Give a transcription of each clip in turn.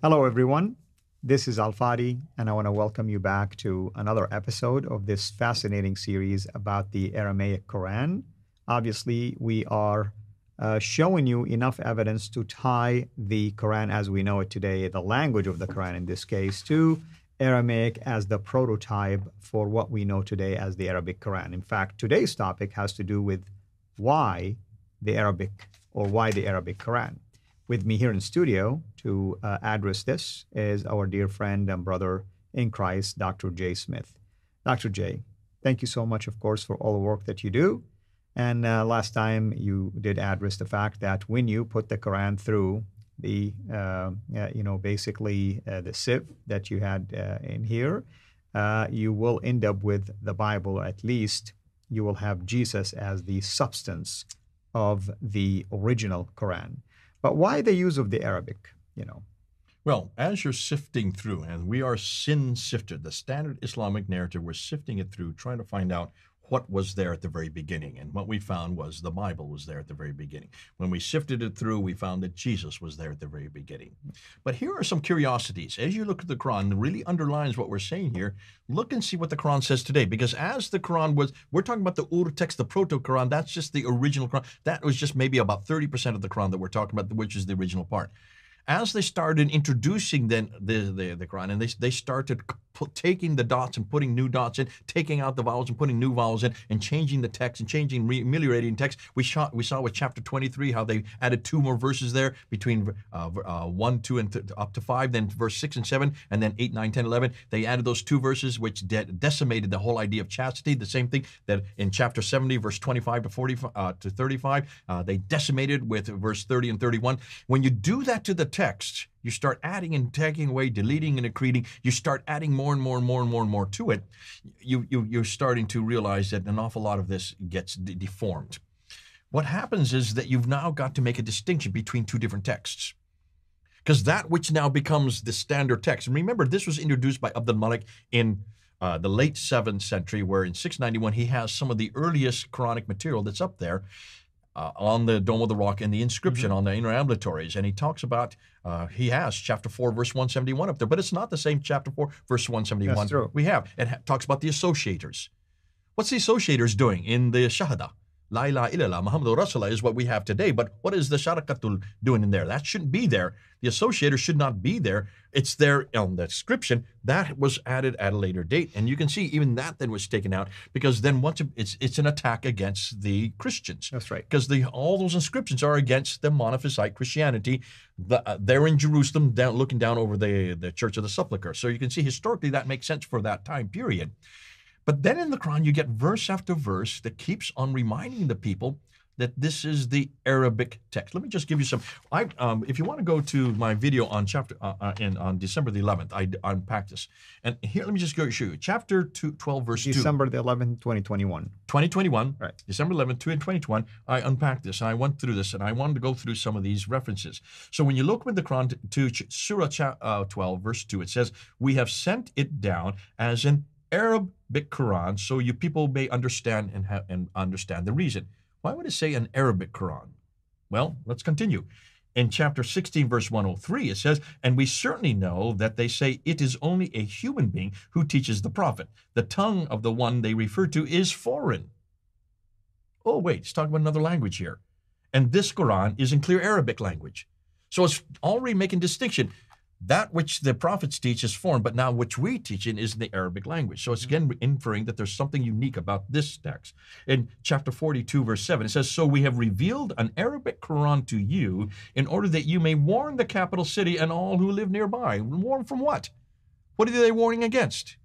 Hello, everyone. This is Al Fadi, and I want to welcome you back to another episode of this fascinating series about the Aramaic Quran. Obviously, we are uh, showing you enough evidence to tie the Quran as we know it today, the language of the Quran in this case, to Aramaic as the prototype for what we know today as the Arabic Quran. In fact, today's topic has to do with why the Arabic or why the Arabic Quran. With me here in studio to uh, address this is our dear friend and brother in Christ, Dr. Jay Smith. Dr. Jay, thank you so much, of course, for all the work that you do. And uh, last time you did address the fact that when you put the Quran through the, uh, you know, basically uh, the sieve that you had uh, in here, uh, you will end up with the Bible, at least you will have Jesus as the substance of the original Quran. But why the use of the Arabic? You know. Well, as you're sifting through, and we are sin sifted, the standard Islamic narrative, we're sifting it through, trying to find out what was there at the very beginning. And what we found was the Bible was there at the very beginning. When we sifted it through, we found that Jesus was there at the very beginning. But here are some curiosities. As you look at the Quran, it really underlines what we're saying here. Look and see what the Quran says today. Because as the Quran was, we're talking about the Ur text, the Proto Quran, that's just the original Quran. That was just maybe about 30% of the Quran that we're talking about, which is the original part as they started introducing then the, the, the Quran and they, they started taking the dots and putting new dots in, taking out the vowels and putting new vowels in, and changing the text and changing, ameliorating text. We saw, we saw with chapter 23 how they added two more verses there between uh, uh, 1, 2, and up to 5, then verse 6 and 7, and then 8, 9, 10, 11. They added those two verses which de- decimated the whole idea of chastity. The same thing that in chapter 70, verse 25 to 40 uh, to 35, uh, they decimated with verse 30 and 31. When you do that to the text, you start adding and taking away, deleting and accreting. You start adding more and more and more and more and more to it. You, you, you're starting to realize that an awful lot of this gets de- deformed. What happens is that you've now got to make a distinction between two different texts. Because that which now becomes the standard text, and remember, this was introduced by Abdul Malik in uh, the late 7th century, where in 691 he has some of the earliest Quranic material that's up there uh, on the Dome of the Rock and the inscription mm-hmm. on the inner ambulatories. And he talks about, uh, he has chapter 4, verse 171 up there, but it's not the same chapter 4, verse 171 we have. It ha- talks about the associators. What's the associators doing in the Shahada? La ilaha illallah, Muhammadur Rasulullah is what we have today. But what is the Sharakatul doing in there? That shouldn't be there. The associator should not be there. It's there on the description. That was added at a later date. And you can see even that then was taken out because then once it's it's an attack against the Christians. That's right. Because the all those inscriptions are against the Monophysite Christianity. The, uh, they're in Jerusalem, down looking down over the, the Church of the Sepulchre. So you can see historically that makes sense for that time period. But then in the Quran, you get verse after verse that keeps on reminding the people that this is the Arabic text. Let me just give you some. I, um, if you want to go to my video on chapter uh, uh, in on December the 11th, I, unpacked this. And here, let me just go show you chapter two, 12, verse December 2. the 11th, 2021. 2021, right? December 11th, 2021. I unpacked this. I went through this, and I wanted to go through some of these references. So when you look with the Quran to, to Surah uh, 12, verse 2, it says, "We have sent it down as an Arabic Quran so you people may understand and, ha- and understand the reason. Why would it say an Arabic Quran? Well, let's continue. In chapter 16, verse 103, it says, And we certainly know that they say it is only a human being who teaches the prophet. The tongue of the one they refer to is foreign. Oh, wait, it's talking about another language here. And this Quran is in clear Arabic language. So it's already making distinction that which the prophets teach is foreign, but now which we teach in is in the Arabic language. So it's mm-hmm. again inferring that there's something unique about this text. In chapter 42, verse 7, it says, So we have revealed an Arabic Quran to you in order that you may warn the capital city and all who live nearby. Warn from what? What are they warning against?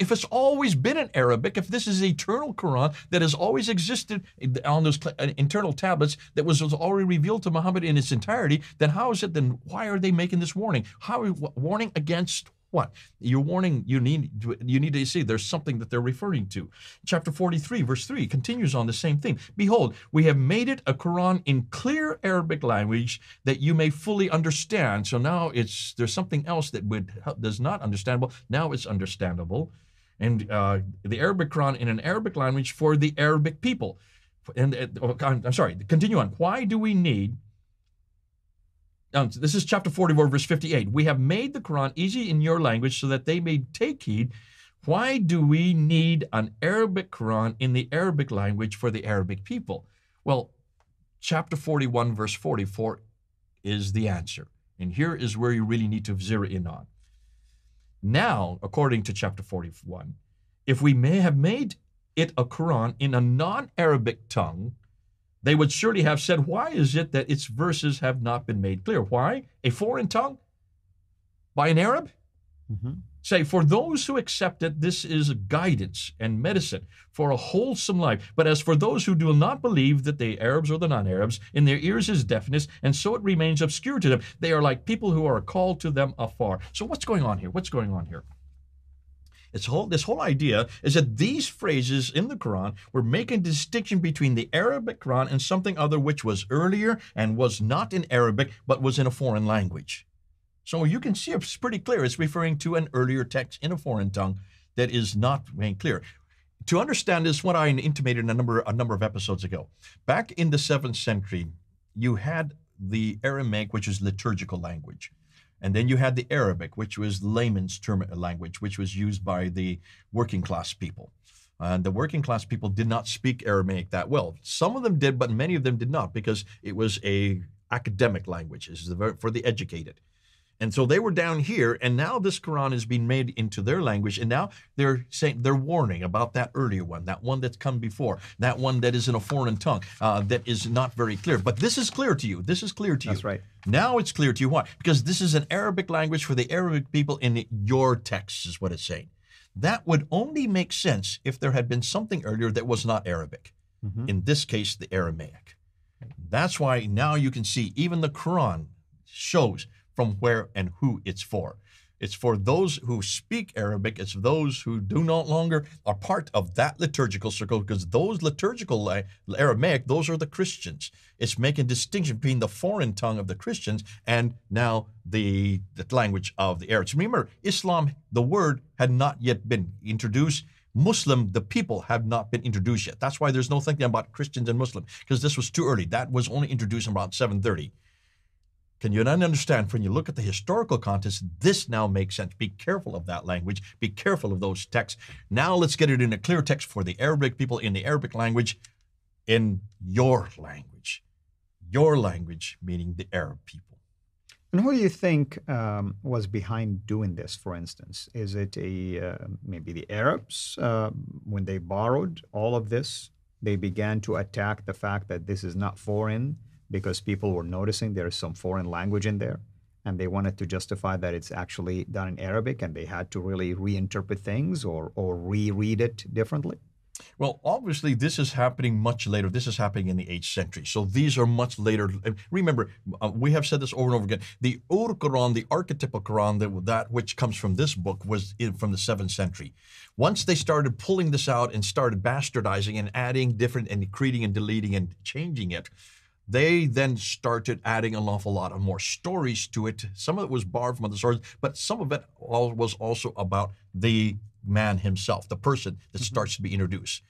If it's always been in Arabic, if this is eternal Quran that has always existed on those uh, internal tablets that was, was already revealed to Muhammad in its entirety, then how is it then why are they making this warning? How warning against what? You're warning you need you need to see there's something that they're referring to. Chapter 43, verse 3 continues on the same thing. Behold, we have made it a Quran in clear Arabic language that you may fully understand. So now it's there's something else that would does not understandable. Now it's understandable and uh, the Arabic Quran in an Arabic language for the Arabic people. And uh, oh, I'm sorry, continue on. Why do we need Um, this is chapter 44, verse 58. We have made the Quran easy in your language so that they may take heed. Why do we need an Arabic Quran in the Arabic language for the Arabic people? Well, chapter 41, verse 44 is the answer. And here is where you really need to zero in on. Now, according to chapter 41, if we may have made it a Quran in a non Arabic tongue, they would surely have said, Why is it that its verses have not been made clear? Why? A foreign tongue? By an Arab? Mm-hmm. Say, for those who accept it, this is guidance and medicine for a wholesome life. But as for those who do not believe that the Arabs or the non Arabs, in their ears is deafness, and so it remains obscure to them. They are like people who are called to them afar. So, what's going on here? What's going on here? It's whole, this whole idea is that these phrases in the Quran were making distinction between the Arabic Quran and something other which was earlier and was not in Arabic but was in a foreign language. So you can see it's pretty clear. It's referring to an earlier text in a foreign tongue that is not made clear. To understand this, what I intimated a number a number of episodes ago. Back in the seventh century, you had the Aramaic, which is liturgical language. And then you had the Arabic, which was layman's term uh, language, which was used by the working class people. And the working class people did not speak Aramaic that well. Some of them did, but many of them did not because it was a academic language. It's for the educated. And so they were down here, and now this Quran is being made into their language, and now they're saying they're warning about that earlier one, that one that's come before, that one that is in a foreign tongue, uh, that is not very clear. But this is clear to you. This is clear to you. That's right. Now it's clear to you why? Because this is an Arabic language for the Arabic people in your text, is what it's saying. That would only make sense if there had been something earlier that was not Arabic. Mm-hmm. In this case, the Aramaic. That's why now you can see even the Quran shows from where and who it's for. It's for those who speak Arabic. It's those who do no longer are part of that liturgical circle because those liturgical Aramaic, those are the Christians. It's making distinction between the foreign tongue of the Christians and now the, the language of the Arabs. Remember, Islam, the word had not yet been introduced. Muslim, the people, have not been introduced yet. That's why there's no thinking about Christians and Muslim because this was too early. That was only introduced around 730. Can you then understand when you look at the historical context, this now makes sense. Be careful of that language. Be careful of those texts. Now let's get it in a clear text for the Arabic people in the Arabic language, in your language. Your language, meaning the Arab people. And who do you think um, was behind doing this, for instance? Is it a uh, maybe the Arabs uh, when they borrowed all of this? They began to attack the fact that this is not foreign because people were noticing there is some foreign language in there and they wanted to justify that it's actually done in Arabic and they had to really reinterpret things or, or reread it differently? Well, obviously, this is happening much later. This is happening in the 8th century. So these are much later. Remember, uh, we have said this over and over again. The Ur Quran, the archetypal Quran, that, that which comes from this book, was in, from the 7th century. Once they started pulling this out and started bastardizing and adding different and creating and deleting and changing it, they then started adding an awful lot of more stories to it. Some of it was borrowed from other sources, but some of it was also about the man himself, the person that mm-hmm. starts to be introduced.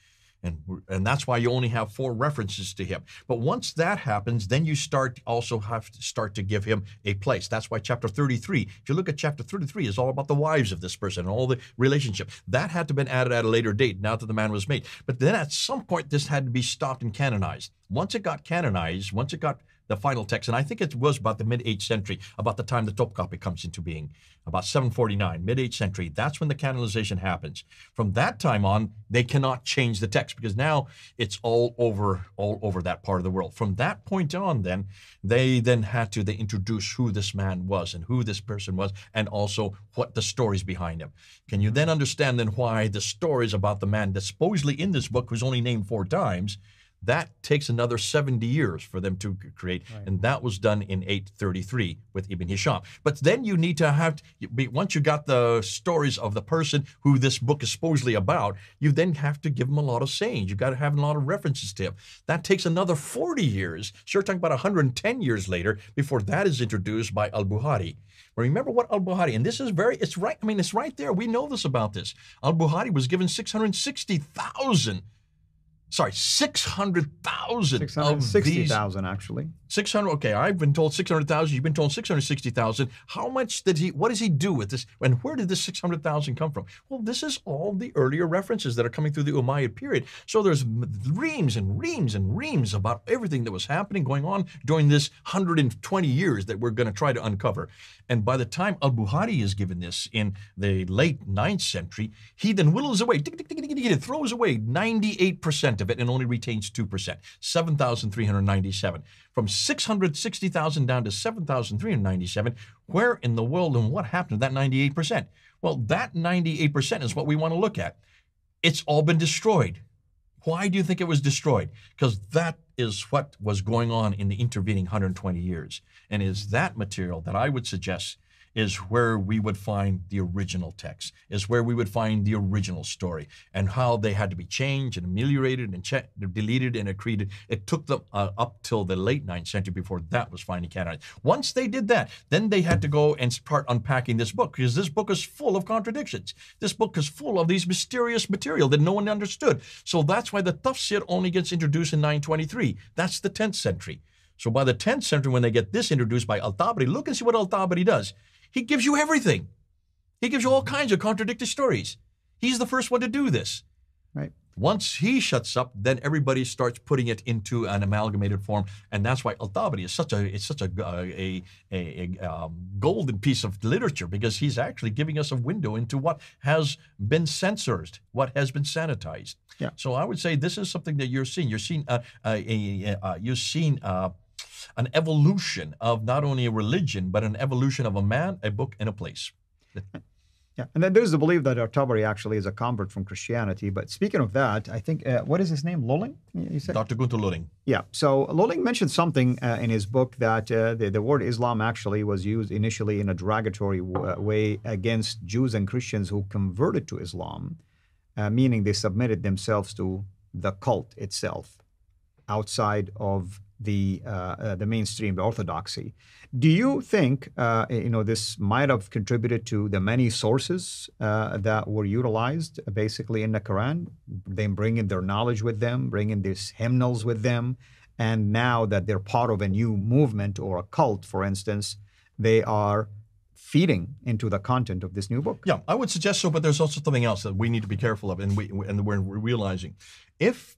And, and that's why you only have four references to him. But once that happens, then you start also have to start to give him a place. That's why chapter 33, if you look at chapter 33, is all about the wives of this person and all the relationship. That had to been added at a later date, now that the man was made. But then at some point, this had to be stopped and canonized. Once it got canonized, once it got the final text, and I think it was about the mid 8th century, about the time the Topkapi comes into being, about 749, mid 8th century. That's when the canonization happens. From that time on, they cannot change the text because now it's all over, all over that part of the world. From that point on, then they then had to they introduce who this man was and who this person was, and also what the stories behind him. Can you then understand then why the stories about the man supposedly in this book, who's only named four times? That takes another 70 years for them to create, right. and that was done in 833 with Ibn Hisham. But then you need to have, once you got the stories of the person who this book is supposedly about, you then have to give them a lot of sayings. You've got to have a lot of references to him. That takes another 40 years. So you're talking about 110 years later before that is introduced by Al-Bukhari. Remember what al-Bukhari, and this is very, it's right, I mean, it's right there. We know this about this. Al-Bukhari was given 660,000 sorry, 600,000 of these 660,000 actually. 600 okay i've been told 600000 you've been told 660000 how much did he what does he do with this and where did this 600000 come from? Well this is all the earlier references that are coming through the umayyad period. So there's reams and reams and reams about everything that was happening going on during this 120 years that we're going to try to uncover. And by the time al-Bukhari is given this in the late 9th century he then whittles away throws away 98% of it and only retains 2% 7397 from 660,000 down to 7,397. Where in the world and what happened to that 98%? Well, that 98% is what we want to look at. It's all been destroyed. Why do you think it was destroyed? Because that is what was going on in the intervening 120 years. And is that material that I would suggest is where we would find the original text, is where we would find the original story, and how they had to be changed and ameliorated and che- deleted and accreted. It took them uh, up till the late 9th century before that was finally canonized. Once they did that, then they had to go and start unpacking this book because this book is full of contradictions. This book is full of these mysterious material that no one understood. So that's why the Tafsir only gets introduced in 923. That's the 10th century. So by the 10th century, when they get this introduced by Al-Tabari, look and see what Al-Tabari does. He gives you everything. He gives you all kinds of contradictory stories. He's the first one to do this. Right. Once he shuts up, then everybody starts putting it into an amalgamated form, and that's why Al-Tabari is such a it's such a a, a, a um, golden piece of literature because he's actually giving us a window into what has been censored, what has been sanitized. Yeah. So I would say this is something that you're seeing. You're seeing uh, a, a, a, you're seeing. Uh, an evolution of not only a religion, but an evolution of a man, a book, and a place. Yeah, and then there's the belief that Tabari actually is a convert from Christianity. But speaking of that, I think uh, what is his name? Lüling? You said? Dr. Günter Lüling. Yeah. So Lüling mentioned something uh, in his book that uh, the, the word Islam actually was used initially in a derogatory uh, way against Jews and Christians who converted to Islam, uh, meaning they submitted themselves to the cult itself, outside of the uh, uh, the mainstream, orthodoxy. Do you think uh, you know this might have contributed to the many sources uh, that were utilized basically in the Quran? Them bringing their knowledge with them, bringing these hymnals with them, and now that they're part of a new movement or a cult, for instance, they are feeding into the content of this new book. Yeah, I would suggest so, but there's also something else that we need to be careful of, and we and we're realizing if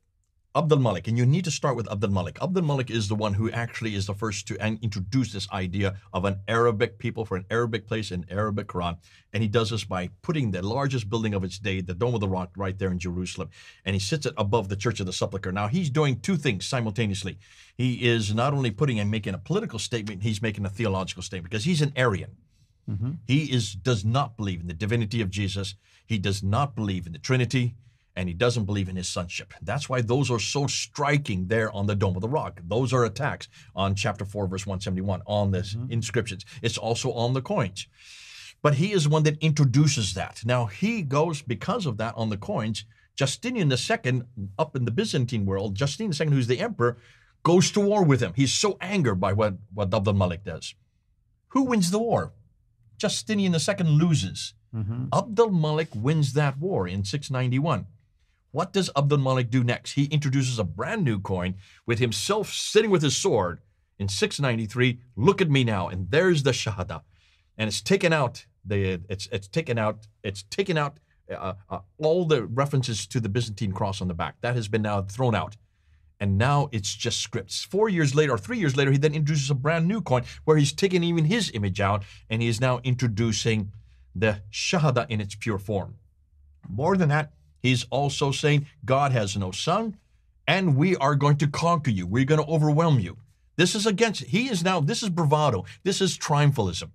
Abdul Malik, and you need to start with Abdul Malik. Abdul Malik is the one who actually is the first to introduce this idea of an Arabic people for an Arabic place, an Arabic Quran. And he does this by putting the largest building of its day, the Dome of the Rock, right there in Jerusalem. And he sits it above the Church of the Sepulchre. Now, he's doing two things simultaneously. He is not only putting and making a political statement, he's making a theological statement because he's an Arian. Mm-hmm. He is does not believe in the divinity of Jesus. He does not believe in the Trinity and he doesn't believe in his sonship. That's why those are so striking there on the Dome of the Rock. Those are attacks on chapter 4, verse 171, on this mm-hmm. inscriptions. It's also on the coins. But he is one that introduces that. Now, he goes, because of that, on the coins. Justinian II, up in the Byzantine world, Justinian II, who's the emperor, goes to war with him. He's so angered by what, what Abdul Malik does. Who wins the war? Justinian II loses. Mm-hmm. Abdul Malik wins that war in 691. What does Abdul Malik do next? He introduces a brand new coin with himself sitting with his sword in 693. Look at me now, and there's the Shahada, and it's taken out. The it's it's taken out. It's taken out uh, uh, all the references to the Byzantine cross on the back. That has been now thrown out. And now it's just scripts. Four years later, or three years later, he then introduces a brand new coin where he's taken even his image out and he is now introducing the Shahada in its pure form. More than that, He's also saying God has no son, and we are going to conquer you. We're going to overwhelm you. This is against, he is now, this is bravado. This is triumphalism.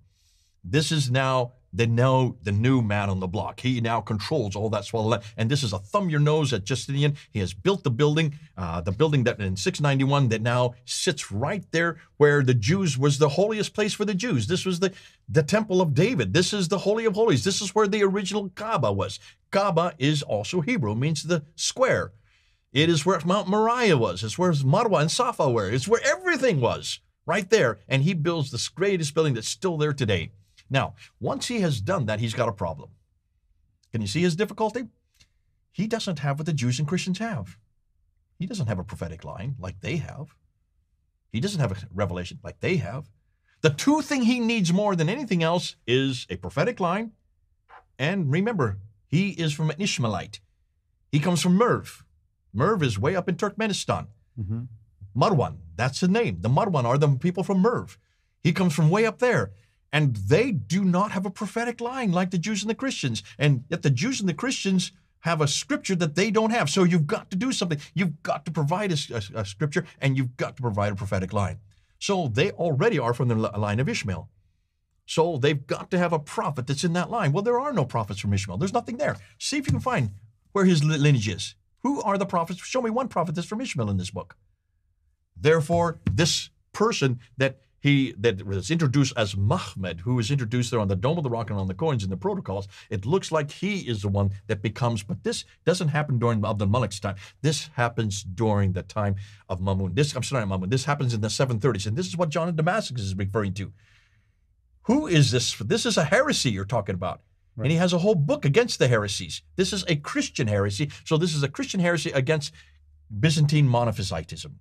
This is now the now the new man on the block. He now controls all that swallow land. And this is a thumb your nose at Justinian. He has built the building, uh, the building that in 691 that now sits right there where the Jews was the holiest place for the Jews. This was the, the temple of David. This is the Holy of Holies. This is where the original Kaaba was. Kaaba is also Hebrew, means the square. It is where Mount Moriah was. It's where Marwa and Safa were. It's where everything was, right there. And he builds this greatest building that's still there today. Now, once he has done that, he's got a problem. Can you see his difficulty? He doesn't have what the Jews and Christians have. He doesn't have a prophetic line like they have. He doesn't have a revelation like they have. The two thing he needs more than anything else is a prophetic line. And remember, he is from an Ishmaelite. He comes from Merv. Merv is way up in Turkmenistan. Mm-hmm. Marwan, that's the name. The Marwan are the people from Merv. He comes from way up there. And they do not have a prophetic line like the Jews and the Christians. And yet the Jews and the Christians have a scripture that they don't have. So you've got to do something. You've got to provide a, a, a scripture and you've got to provide a prophetic line. So they already are from the line of Ishmael. So they've got to have a prophet that's in that line. Well, there are no prophets from Ishmael. There's nothing there. See if you can find where his lineage is. Who are the prophets? Show me one prophet that's from Ishmael in this book. Therefore, this person that he that was introduced as Mahmed, who is introduced there on the Dome of the Rock and on the coins and the protocols, it looks like he is the one that becomes, but this doesn't happen during Abdul Malik's time. This happens during the time of Mamun. This, I'm sorry, Mamun. This happens in the 730s, and this is what John of Damascus is referring to. Who is this? This is a heresy you're talking about. Right. And he has a whole book against the heresies. This is a Christian heresy. So this is a Christian heresy against Byzantine monophysitism.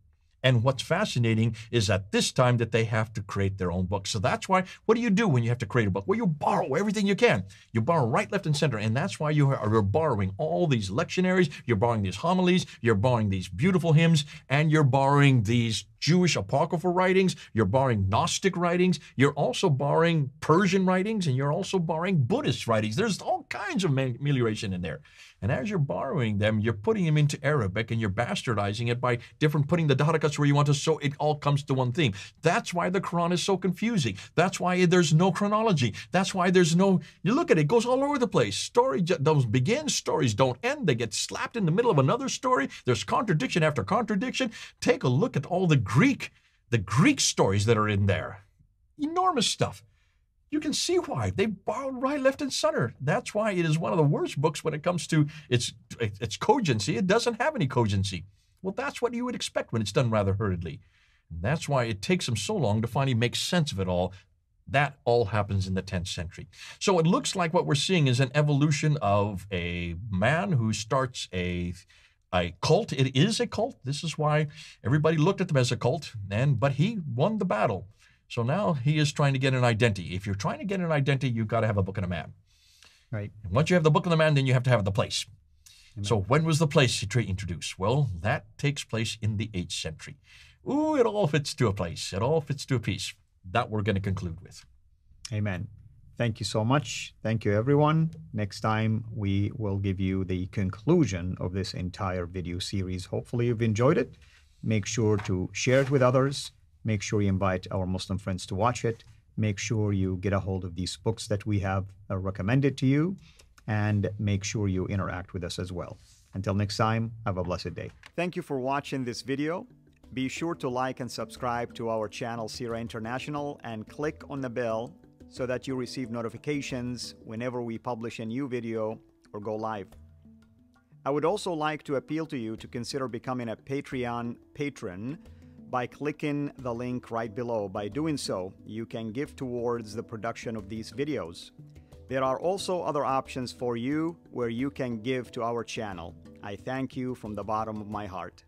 And what's fascinating is at this time that they have to create their own book. So that's why, what do you do when you have to create a book? Well, you borrow everything you can. You borrow right, left, and center. And that's why you are, you're borrowing all these lectionaries, you're borrowing these homilies, you're borrowing these beautiful hymns, and you're borrowing these Jewish apocryphal writings, you're borrowing Gnostic writings, you're also borrowing Persian writings, and you're also borrowing Buddhist writings. There's all kinds of amelioration in there. And as you're borrowing them, you're putting them into Arabic and you're bastardizing it by different putting the darakas where you want to, so it all comes to one theme. That's why the Quran is so confusing. That's why there's no chronology. That's why there's no, you look at it, it goes all over the place. Story don't begin, stories don't end. They get slapped in the middle of another story. There's contradiction after contradiction. Take a look at all the Greek, the Greek stories that are in there. Enormous stuff you can see why they borrowed right, left, and center. That's why it is one of the worst books when it comes to its its cogency. It doesn't have any cogency. Well, that's what you would expect when it's done rather hurriedly. And that's why it takes them so long to finally make sense of it all. That all happens in the 10th century. So it looks like what we're seeing is an evolution of a man who starts a a cult. It is a cult. This is why everybody looked at them as a cult. And but he won the battle. So now he is trying to get an identity. If you're trying to get an identity, you've got to have a book and a man. Right. And once you have the book and the man, then you have to have the place. Amen. So when was the place introduced? Well, that takes place in the 8th century. Ooh, it all fits to a place. It all fits to a piece. That we're going to conclude with. Amen. Thank you so much. Thank you, everyone. Next time, we will give you the conclusion of this entire video series. Hopefully, you've enjoyed it. Make sure to share it with others Make sure you invite our Muslim friends to watch it. Make sure you get a hold of these books that we have uh, recommended to you. And make sure you interact with us as well. Until next time, have a blessed day. Thank you for watching this video. Be sure to like and subscribe to our channel, CIRA International, and click on the bell so that you receive notifications whenever we publish a new video or go live. I would also like to appeal to you to consider becoming a Patreon patron by clicking the link right below. By doing so, you can give towards the production of these videos. There are also other options for you where you can give to our channel. I thank you from the bottom of my heart.